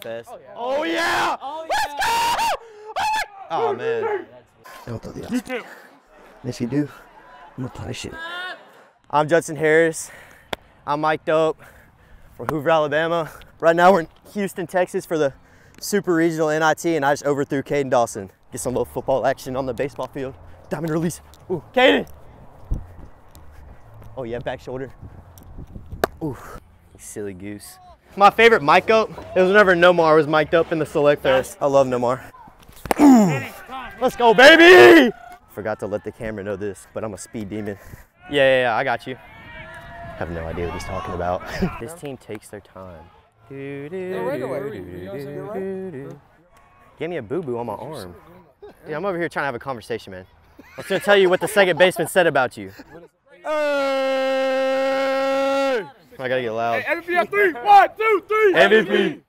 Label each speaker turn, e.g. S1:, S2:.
S1: fest. Oh yeah! Oh, oh Let's go! Oh, man.
S2: Don't do that. Yes, you do. I'm gonna punish you.
S1: I'm Judson Harris. I'm mic'd up for Hoover, Alabama. Right now we're in Houston, Texas for the Super Regional NIT, and I just overthrew Caden Dawson. Get some little football action on the baseball field. Diamond release. Ooh, Caden! Oh yeah, back shoulder. Ooh, you silly goose. My favorite mic up, it was whenever Nomar was mic'd up in the Select Fest. I love Nomar. Let's go, baby! Forgot to let the camera know this, but I'm a speed demon. Yeah, yeah, yeah, I got you. I have no idea what he's talking about. this team takes their time. Do, do,
S3: right
S1: do,
S3: away.
S1: do,
S3: You know what I'm saying?
S1: do,
S3: right.
S1: do, do. Gave me a boo-boo on my arm. Yeah, I'm over here trying to have a conversation, man. I was gonna tell you what the second baseman said about you. Hey! I gotta get loud.
S3: MVP at three. One, two, three.
S1: MVP.